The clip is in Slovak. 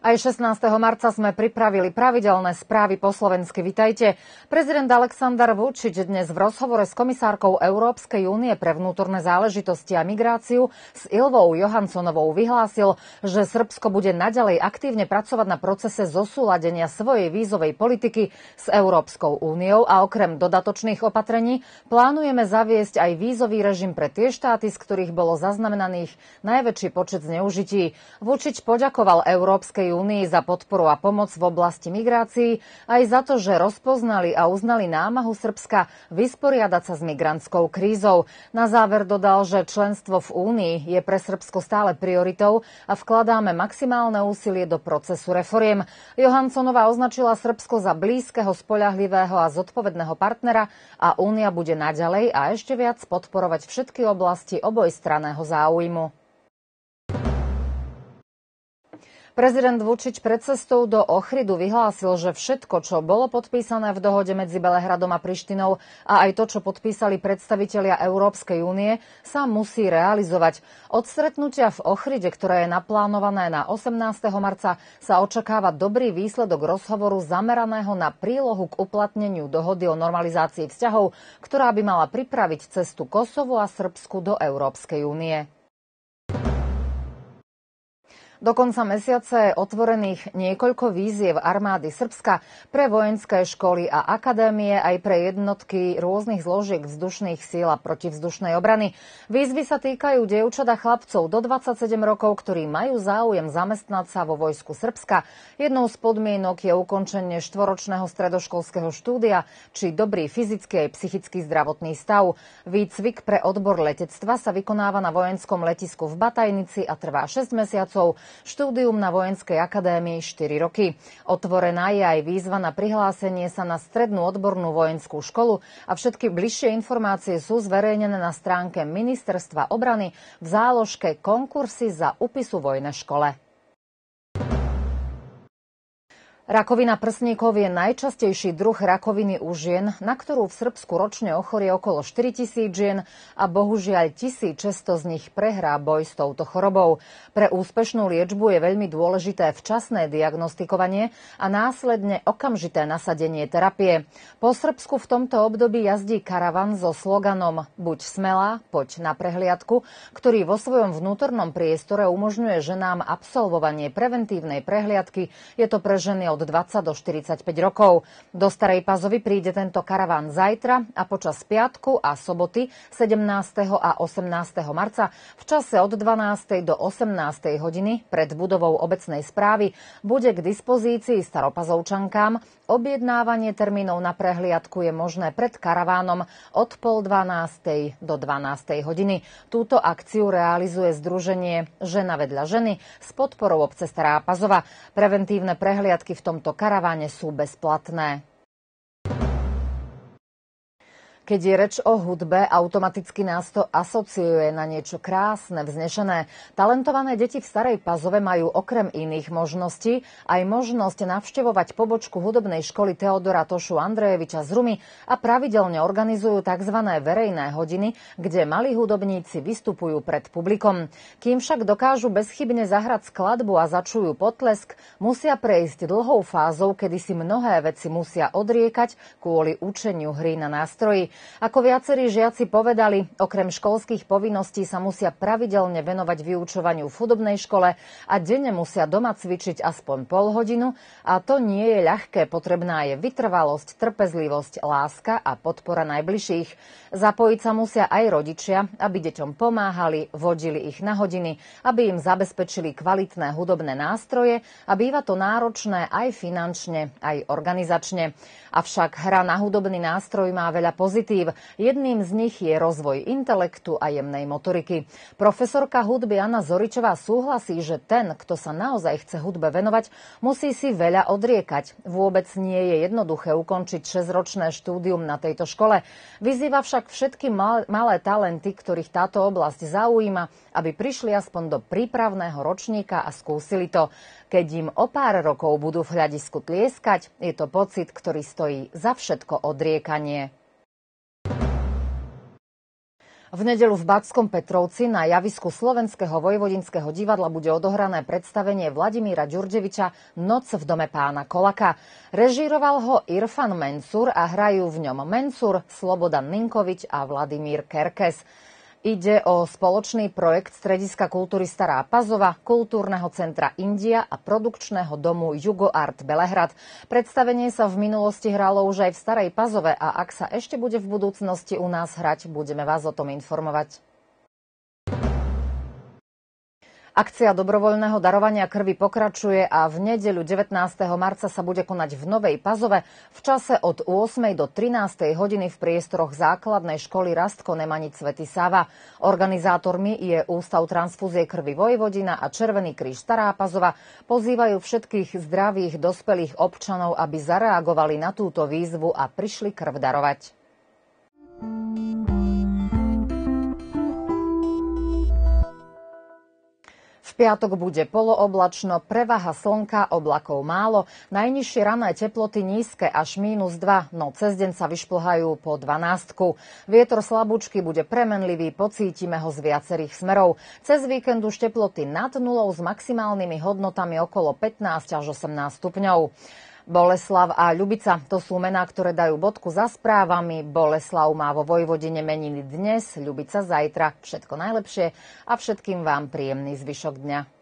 Aj 16. marca sme pripravili pravidelné správy po slovensky. Vitajte. Prezident Aleksandar Vučić dnes v rozhovore s komisárkou Európskej únie pre vnútorné záležitosti a migráciu s Ilvou Johanssonovou vyhlásil, že Srbsko bude naďalej aktívne pracovať na procese zosúladenia svojej vízovej politiky s Európskou úniou a okrem dodatočných opatrení plánujeme zaviesť aj vízový režim pre tie štáty, z ktorých bolo zaznamenaných najväčší počet zneužití. Vučić poďakoval Európskej únii za podporu a pomoc v oblasti migrácií, aj za to, že rozpoznali a uznali námahu Srbska vysporiadať sa s migrantskou krízou. Na záver dodal, že členstvo v únii je pre Srbsko stále prioritou a vkladáme maximálne úsilie do procesu reforiem. Johanssonová označila Srbsko za blízkeho, spoľahlivého a zodpovedného partnera a únia bude naďalej a ešte viac podporovať všetky oblasti obojstraného záujmu. Prezident Vučić pred cestou do Ochridu vyhlásil, že všetko, čo bolo podpísané v dohode medzi Belehradom a Prištinou a aj to, čo podpísali predstavitelia Európskej únie, sa musí realizovať. Od stretnutia v Ochride, ktoré je naplánované na 18. marca, sa očakáva dobrý výsledok rozhovoru zameraného na prílohu k uplatneniu dohody o normalizácii vzťahov, ktorá by mala pripraviť cestu Kosovu a Srbsku do Európskej únie. Do konca mesiaca je otvorených niekoľko víziev armády Srbska pre vojenské školy a akadémie aj pre jednotky rôznych zložiek vzdušných síl a protivzdušnej obrany. Výzvy sa týkajú dievčat a chlapcov do 27 rokov, ktorí majú záujem zamestnať sa vo vojsku Srbska. Jednou z podmienok je ukončenie štvoročného stredoškolského štúdia či dobrý fyzický aj psychický zdravotný stav. Výcvik pre odbor letectva sa vykonáva na vojenskom letisku v Batajnici a trvá 6 mesiacov. Štúdium na Vojenskej akadémii 4 roky. Otvorená je aj výzva na prihlásenie sa na strednú odbornú vojenskú školu a všetky bližšie informácie sú zverejnené na stránke Ministerstva obrany v záložke konkursy za upisu vojne škole. Rakovina prsníkov je najčastejší druh rakoviny u žien, na ktorú v Srbsku ročne ochorie okolo 4 tisíc žien a bohužiaľ 1600 z nich prehrá boj s touto chorobou. Pre úspešnú liečbu je veľmi dôležité včasné diagnostikovanie a následne okamžité nasadenie terapie. Po Srbsku v tomto období jazdí karavan so sloganom Buď smelá, poď na prehliadku, ktorý vo svojom vnútornom priestore umožňuje ženám absolvovanie preventívnej prehliadky. Je to pre ženy od od 20 do 45 rokov. Do Starej Pazovy príde tento karaván zajtra a počas piatku a soboty 17. a 18. marca v čase od 12. do 18. hodiny pred budovou obecnej správy bude k dispozícii staropazovčankám. Objednávanie termínov na prehliadku je možné pred karavánom od pol 12. do 12. hodiny. Túto akciu realizuje Združenie Žena vedľa ženy s podporou obce Stará Pazova. Preventívne prehliadky v tomto karaváne sú bezplatné. Keď je reč o hudbe, automaticky nás to asociuje na niečo krásne, vznešené. Talentované deti v Starej Pazove majú okrem iných možností aj možnosť navštevovať pobočku hudobnej školy Teodora Tošu Andrejeviča z Rumy a pravidelne organizujú tzv. verejné hodiny, kde malí hudobníci vystupujú pred publikom. Kým však dokážu bezchybne zahrať skladbu a začujú potlesk, musia prejsť dlhou fázou, kedy si mnohé veci musia odriekať kvôli učeniu hry na nástroji. Ako viacerí žiaci povedali, okrem školských povinností sa musia pravidelne venovať vyučovaniu v hudobnej škole a denne musia doma cvičiť aspoň pol hodinu a to nie je ľahké. Potrebná je vytrvalosť, trpezlivosť, láska a podpora najbližších. Zapojiť sa musia aj rodičia, aby deťom pomáhali, vodili ich na hodiny, aby im zabezpečili kvalitné hudobné nástroje a býva to náročné aj finančne, aj organizačne. Avšak hra na hudobný nástroj má veľa pozitív. Jedným z nich je rozvoj intelektu a jemnej motoriky. Profesorka hudby Anna Zoričová súhlasí, že ten, kto sa naozaj chce hudbe venovať, musí si veľa odriekať. Vôbec nie je jednoduché ukončiť 6-ročné štúdium na tejto škole. Vyzýva však všetky malé talenty, ktorých táto oblasť zaujíma, aby prišli aspoň do prípravného ročníka a skúsili to. Keď im o pár rokov budú v hľadisku tlieskať, je to pocit, ktorý stojí za všetko odriekanie. V nedelu v Batskom Petrovci na javisku Slovenského vojvodinského divadla bude odohrané predstavenie Vladimíra Ďurďeviča Noc v dome pána Kolaka. Režíroval ho Irfan Mensur a hrajú v ňom Mensur, Slobodan Ninkovič a Vladimír Kerkes. Ide o spoločný projekt Strediska kultúry Stará Pazova, Kultúrneho centra India a produkčného domu Jugo Art Belehrad. Predstavenie sa v minulosti hralo už aj v Starej Pazove a ak sa ešte bude v budúcnosti u nás hrať, budeme vás o tom informovať. Akcia dobrovoľného darovania krvi pokračuje a v nedeľu 19. marca sa bude konať v Novej Pazove v čase od 8. do 13. hodiny v priestoroch základnej školy Rastko Nemanic Svety Sava. Organizátormi je Ústav transfúzie krvi Vojvodina a Červený kríž Stará Pazova. Pozývajú všetkých zdravých dospelých občanov, aby zareagovali na túto výzvu a prišli krv darovať. Piatok bude polooblačno, prevaha slnka, oblakov málo, najnižšie rané teploty nízke až mínus 2, no cez deň sa vyšplhajú po 12. Vietor slabúčky bude premenlivý, pocítime ho z viacerých smerov. Cez víkend už teploty nad nulou s maximálnymi hodnotami okolo 15 až 18 stupňov. Boleslav a Ľubica, to sú mená, ktoré dajú bodku za správami. Boleslav má vo Vojvodine meniny dnes, Ľubica zajtra. Všetko najlepšie a všetkým vám príjemný zvyšok dňa.